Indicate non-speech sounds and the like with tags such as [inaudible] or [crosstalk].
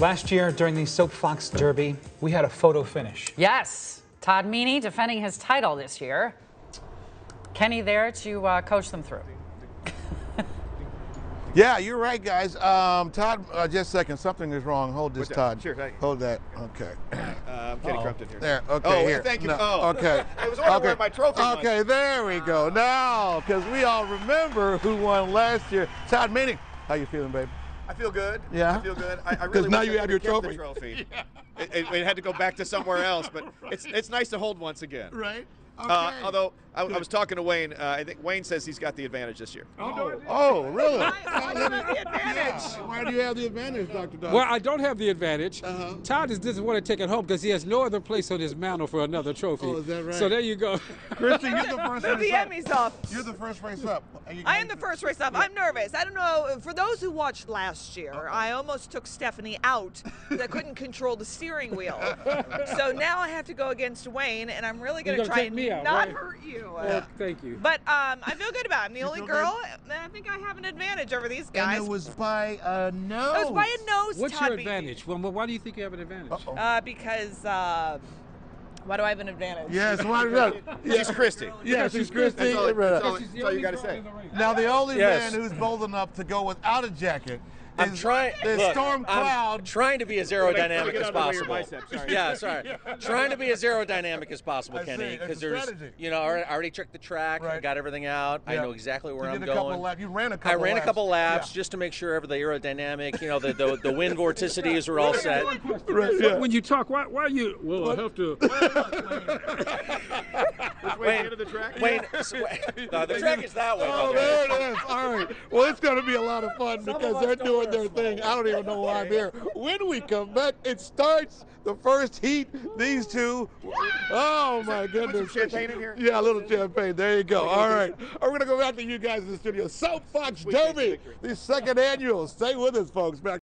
Last year during the Soap Fox Derby, we had a photo finish. Yes, Todd Meany defending his title this year. Kenny there to uh, coach them through. [laughs] Yeah, you're right, guys. Um, Todd, uh, just a second. Something is wrong. Hold this, Todd. Sure, thank you. Hold that. Okay. [clears throat] Uh, I'm Kenny Crumpton here. There. Okay. Oh, here. thank you. No, Oh. [laughs] Okay. I was wondering okay. where my trophy was. Okay, there we go. Now, because we all remember who won last year. Todd Meany. How you feeling, babe? I feel good. Yeah? I feel good. I, I [laughs] 'Cause really now you I have your kept the trophy. trophy. [laughs] it, it- it had to go back to somewhere else, but [laughs] it's it's nice to hold once again. Right. Uh, although I, I was talking to Wayne, uh, I think Wayne says he's got the advantage this year. Oh, oh, really? Why do you have the advantage? Why do you have the advantage, Dr. Doug? Well, I don't have the advantage. Todd is doesn't want to take it home because he has no other place on his mantle for another trophy. Oh, is that right? So there you go. [laughs] Kristi, you're the first Move race the up. Emmys off. You're the first race up. I am the first race up. I'm nervous. I don't know. For those who watched last year, I almost took Stefani out [laughs] because I couldn't control the steering wheel. [laughs] So now I have to go against Wayne, and I'm really going to try and me out, not right? hurt you. Well, thank you. But um, I feel good about it. I'm the only girl, and I think I have an advantage over these guys. And it was by a nose. It was by a nose. What's Todd your beat advantage? Well, why do you think you have an advantage? Uh-oh. Uh, because uh, why do I have an advantage? Yes, why not? [laughs] She's Kristi. Yeah, she's Kristi. That's all, that's all, Right. that's all you got to say. Now, the only Yes. man who's bold enough to go without a jacket is I'm trying. the look, Storm I'm Cloud. trying to be as aerodynamic as out of the way of your possible. bicep, sorry. Yeah, sorry. [laughs] Trying to be as aerodynamic as possible, I see, Kenny, a because there's, strategy. you know, I already- I already checked the track. I Right. got everything out. Yeah. I know exactly where you I'm did a couple going. of laps. You ran a I couple ran laps. a couple laps Yeah. just to make sure the aerodynamic, you know, the, the, the wind vorticities were all set. Right, yeah. When you talk, why, why you? Well, I have to. Wayne, end the track. Wayne, [laughs] no, the track is that way. Oh, by there it is. All right. Well, it's going to be a lot of fun because us they're don't doing their thing. I don't even know why I'm here. When we come back, it starts the first heat. These two. Oh, my goodness. champagne in here? Yeah, a little champagne. There you go. All right. We're going to go back to you guys in the studio. Soap Fox Derby, the second annual. Stay with us, folks. Back